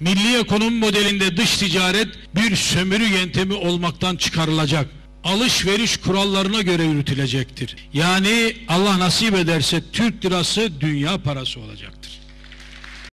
Milli ekonomi modelinde dış ticaret bir sömürü yöntemi olmaktan çıkarılacak. Alışveriş kurallarına göre yürütülecektir. Yani Allah nasip ederse Türk lirası dünya parası olacaktır.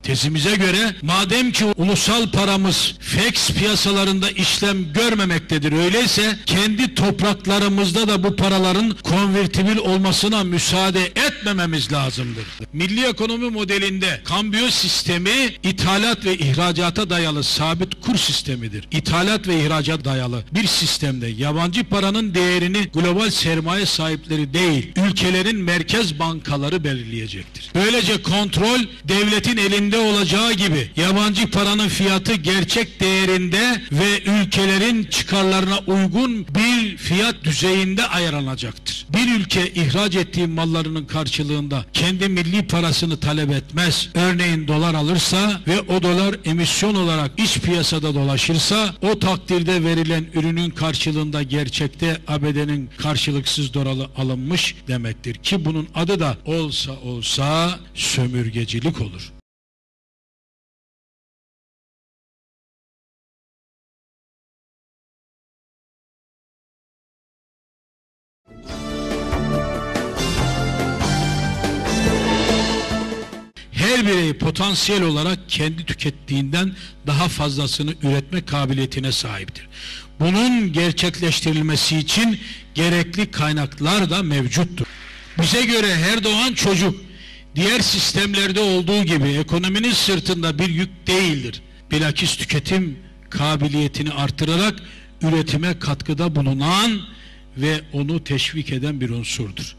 Tezimize göre madem ki ulusal paramız FX piyasalarında işlem görmemektedir öyleyse kendi topraklarımızda da bu paraların konvertibil olmasına müsaade etmememiz lazımdır. Milli ekonomi modelinde kambiyo sistemi ithalat ve ihracata dayalı sabit kur sistemidir. İthalat ve ihracat dayalı bir sistemde yabancı paranın değerini global sermaye sahipleri değil ülkelerin merkez bankaları belirleyecektir. Böylece kontrol devletin elinde olacağı gibi yabancı paranın fiyatı gerçek değerinde ve ülkelerin çıkarlarına uygun bir fiyat düzeyinde ayarlanacaktır. Bir ülke ihraç ettiği mallarının karşılığında kendi milli parasını talep etmez. Örneğin dolar alırsa ve o dolar emisyon olarak iç piyasada dolaşırsa o takdirde verilen ürünün karşılığında gerçekte ABD'nin karşılıksız doları alınmış demektir ki bunun adı da olsa olsa sömürgecilik olur. Her birey potansiyel olarak kendi tükettiğinden daha fazlasını üretme kabiliyetine sahiptir. Bunun gerçekleştirilmesi için gerekli kaynaklar da mevcuttur. Bize göre her doğan çocuk diğer sistemlerde olduğu gibi ekonominin sırtında bir yük değildir. Bilakis tüketim kabiliyetini artırarak üretime katkıda bulunan ve onu teşvik eden bir unsurdur.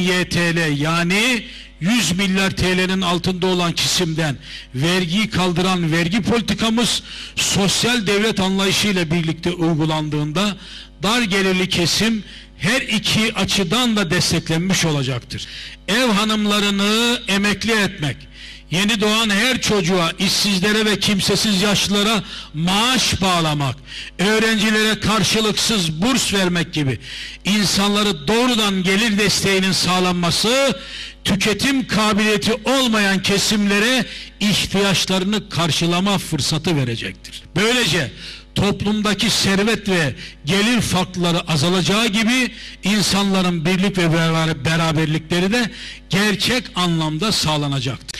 YTL yani 100 milyar TL'nin altında olan kesimden vergiyi kaldıran vergi politikamız sosyal devlet anlayışıyla birlikte uygulandığında dar gelirli kesim her iki açıdan da desteklenmiş olacaktır. Ev hanımlarını emekli etmek, yeni doğan her çocuğa, işsizlere ve kimsesiz yaşlılara maaş bağlamak, öğrencilere karşılıksız burs vermek gibi insanları doğrudan gelir desteğinin sağlanması, tüketim kabiliyeti olmayan kesimlere ihtiyaçlarını karşılama fırsatı verecektir. Böylece toplumdaki servet ve gelir farkları azalacağı gibi insanların birlik ve beraberlikleri de gerçek anlamda sağlanacaktır.